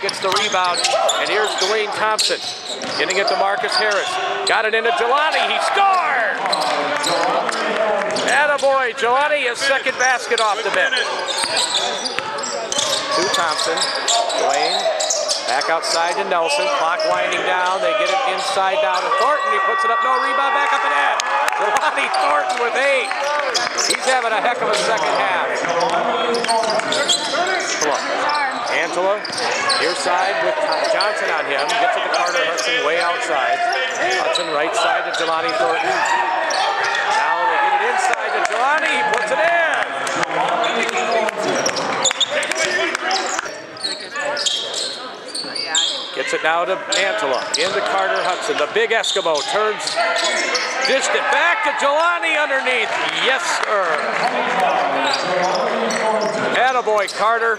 Gets the rebound, and here's Dwayne Thompson getting it to Marcus Harris. Got it into Jahlahni. He scored! Attaboy, Jahlahni, his second basket off the bench. To Thompson. Dwayne back outside to Nelson. Clock winding down. They get it inside down to Thornton. He puts it up. No rebound. Back up and in. Jahlahni Thornton with eight. He's having a heck of a second half. Antela, near side with Johnson on him. Gets it to Carter Hudson way outside. Hudson right side to Jahlahni Thornton. Now they get it inside to Jahlahni. He puts it in. Gets it now to Antela. Into Carter Hudson. The big Eskimo turns, dished it back to Jahlahni underneath. Yes, sir. Attaboy, Carter.